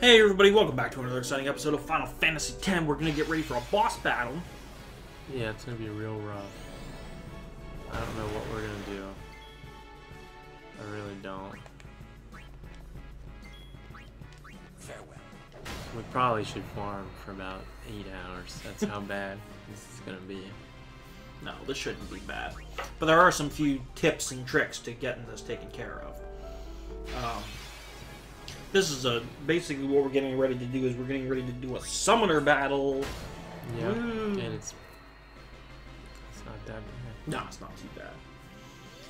Hey everybody, welcome back to another exciting episode of Final Fantasy X. We're gonna get ready for a boss battle. Yeah, it's gonna be real rough. I don't know what we're gonna do. I really don't. Farewell. We probably should farm for about eight hours. That's how bad this is gonna be. No, this shouldn't be bad. But there are some few tips and tricks to getting this taken care of. Um, this is a basically what we're getting ready to do is we're getting ready to do a summoner battle. Yeah, Woo. and it's it's not that bad. No, it's not too bad.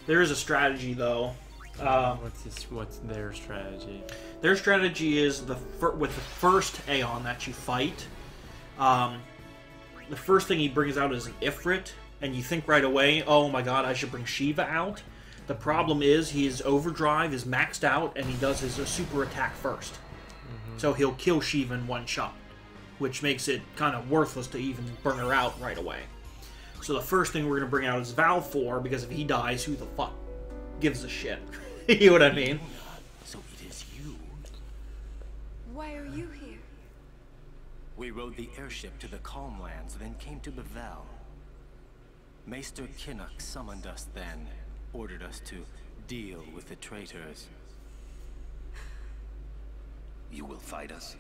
There is a strategy though. Um, What's this? What's their strategy? Their strategy is the with the first Aeon that you fight. Um, the first thing he brings out is an Ifrit, and you think right away, "Oh my God, I should bring Shiva out." The problem is his overdrive is maxed out, and he does his super attack 1st mm-hmm. So he'll kill Shiva in one shot, which makes it kind of worthless to even burn her out right away. So the first thing we're gonna bring out is Valefor, because if he dies, who the fuck gives a shit? you know what I mean? So it is you. Why are you here? We rode the airship to the Calm Lands, then came to Bevelle. Maester Kinoc summoned us then, ordered us to deal with the traitors. You will fight us.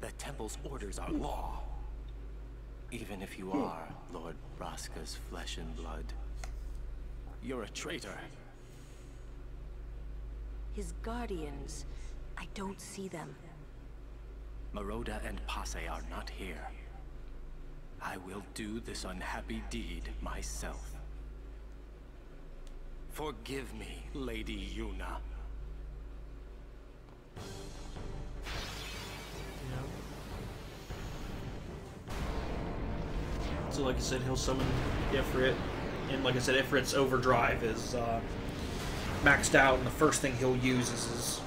The Temple's orders are law. Even if you hmm. are Lord Braska's flesh and blood. You're a traitor. His guardians. I don't see them. Maroda and Pacce are not here. I will do this unhappy deed myself. Forgive me, Lady Yuna. So, like I said, he'll summon Ifrit, and like I said, Ifrit's overdrive is uh, maxed out, and the first thing he'll use is his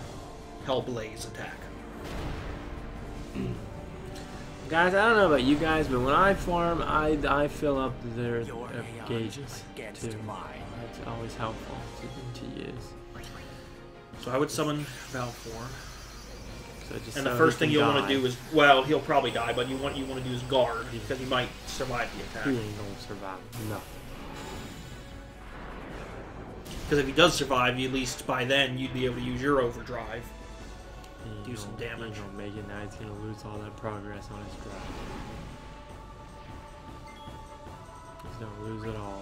Hellblaze attack. Guys, I don't know about you guys, but when I farm, I, I fill up their uh, gauges too. mine. That's always helpful to, to use. So I would summon Valefor, So just and the first thing you'll want to do is, well, he'll probably die, but you want you want to do is guard because he might survive the attack. He ain't gonna survive. No. Because if he does survive, you at least by then you'd be able to use your overdrive. He ain't Do some damage. He ain't gonna make it now. He's gonna lose all that progress on his drive. He's gonna lose it all.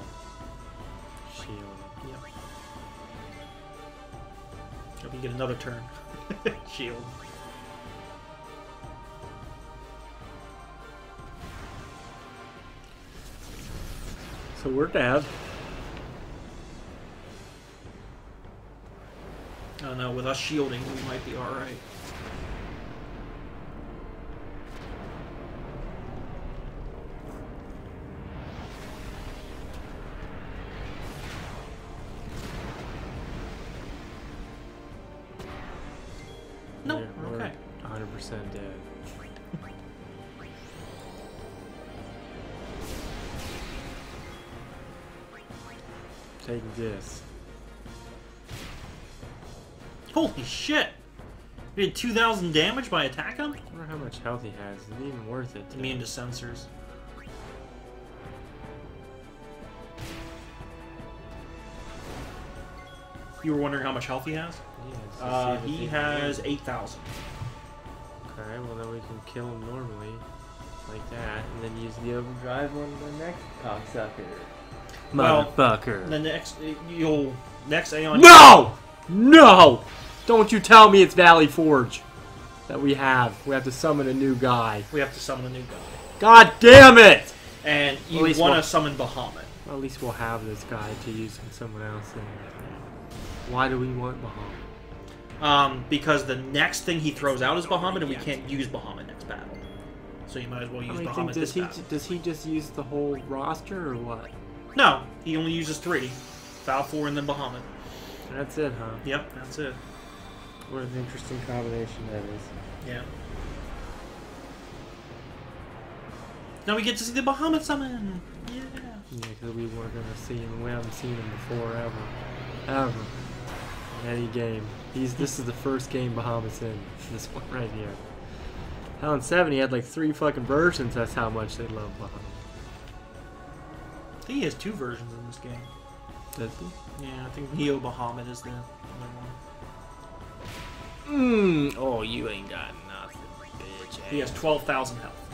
Shield. Yep. Hope you get another turn. Shield. So we're dead. I don't know. With us shielding, we might be all No, We're- okay. 100% dead. Take this. Holy shit! We did 2,000 damage by attack him? I wonder how much health he has. Is it even worth it? to sensors. You were wondering how much health he has? Yeah, Uh, he has 8,000. Okay, well then we can kill him normally, like that, and then use the overdrive on the next cocksucker. Well, Motherfucker. The next, you'll next Aeon. No! No! Don't you tell me it's Valley Forge that we have. We have to summon a new guy. We have to summon a new guy, God damn it! and you want to we'll- summon Bahamut. Well, at least we'll have this guy to use on someone else. And why do we want Bahamut? Um, because the next thing he throws out is Bahamut, and we can't use Bahamut next battle. So you might as well I use mean, Bahamut think, this does he battle. does he just use the whole roster or what? No, he only uses three: Valefor and then Bahamut. That's it, huh? Yep, that's it. What an interesting combination that is. Yeah. Now we get to see the Bahamut summon. Yeah. Yeah, because we weren't gonna see him. We haven't seen him before ever, ever, in any game. He's this is the first game Bahamut's in. This one right here. Hell, in seven he had like three fucking versions. That's how much they love Bahamut. I think he has two versions in this game. Does he? Yeah, I think Neo Bahamut is the other one. Mmm. Oh, you ain't got nothing, bitch. He has 12,000 health.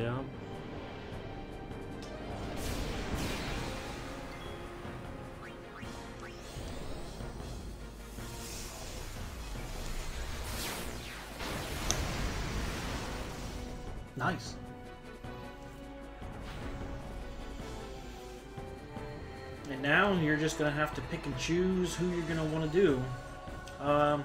Yeah. Nice. And now you're just gonna have to pick and choose who you're gonna want to do. Um,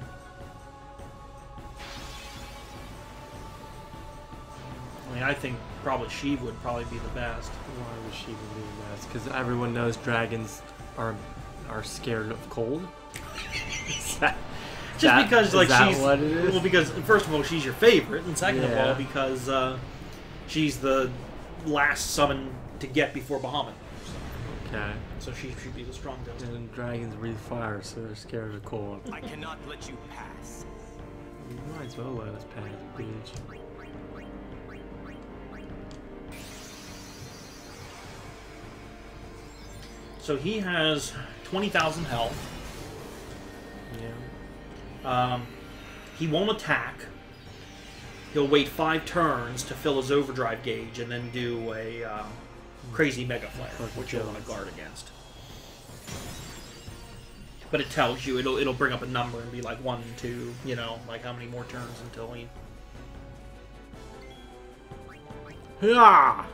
I mean, I think probably Sheev would probably be the best. Why would Sheev be the best? Because everyone knows dragons are are scared of cold. Is that- Just that- because, is like, that she's what it is? well, because first of all, she's your favorite, and second of all, because uh, she's the last summon to get before Bahamut, Okay. so she should be the strongest. And dragons breathe fire, so they're scared of cold. I cannot let you pass. You might as well let us pass, bitch. So he has twenty thousand health. Yeah. Um, he won't attack. He'll wait five turns to fill his overdrive gauge and then do a um, crazy mega flare, which you'll want to guard against. But it tells you it'll it'll bring up a number and be like one, two, you know, like how many more turns until he. Yeah.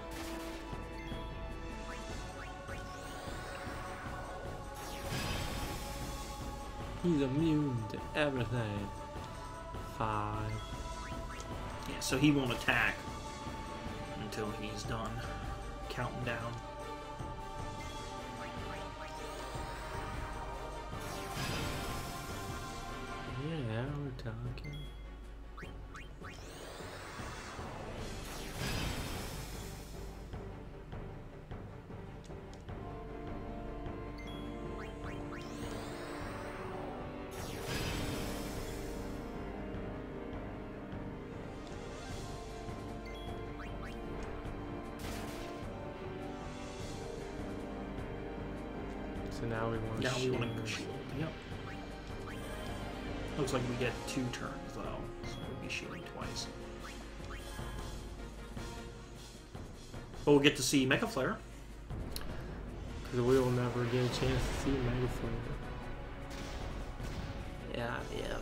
He's immune to everything. Five. Yeah, so he won't attack until he's done counting down. Yeah, we're talking. So now we want Now we want shield. to shield. Yep. Looks like we get two turns though, so we'll be shielding twice. But we'll get to see Mega Flare. Because we will never get a chance to see Mega Flare. Yeah, yeah.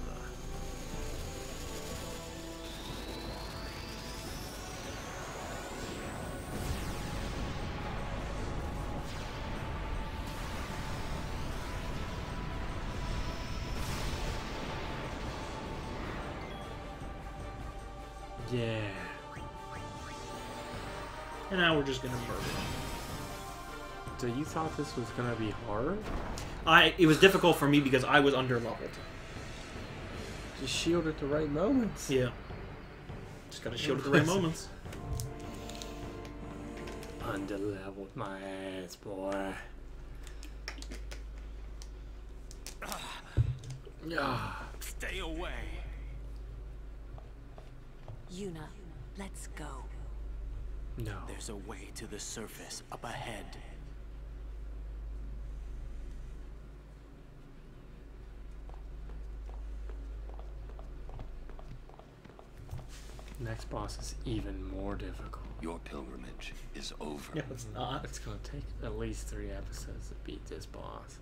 Yeah. And now we're just gonna murder him. So you thought this was gonna be hard? I it was difficult for me because I was under leveled. Just shield at the right moments. Yeah. Just gotta shield at the right moments. Under leveled my ass, boy. Yeah. Stay away. Yuna, let's go. No. There's a way to the surface up ahead. Next boss is even more difficult. Your pilgrimage is over. No, it's not. It's gonna take at least three episodes to beat this boss.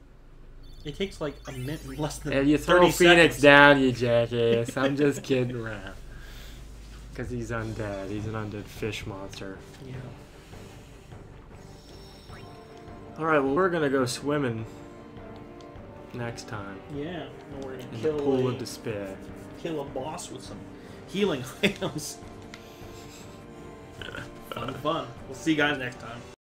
It takes like a minute, less than If you 30 throw Phoenix seconds. down, you jackass. I'm just kidding around. Because he's undead. He's an undead fish monster. Yeah. Alright, well, we're gonna go swimming next time Yeah, and we're gonna in the pool a, of despair. kill a boss with some healing items. fun, fun. We'll see you guys next time.